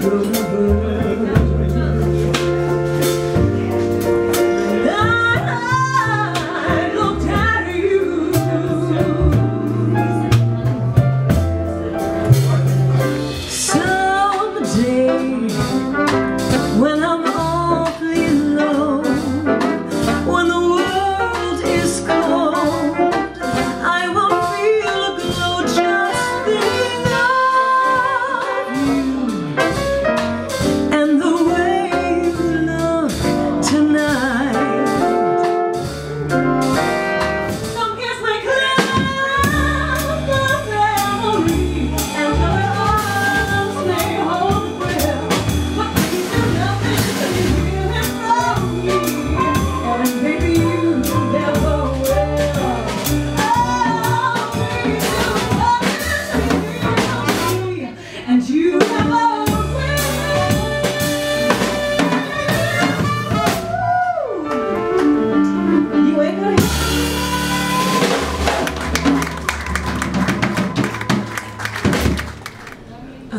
Oh, Guru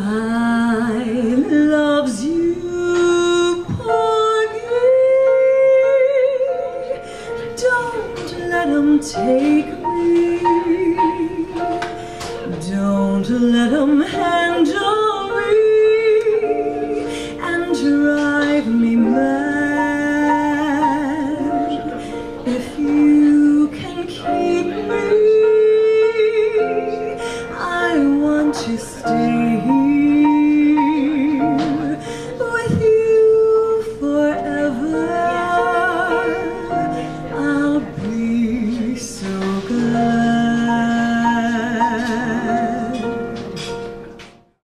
I loves you. Don't let him take to stay here.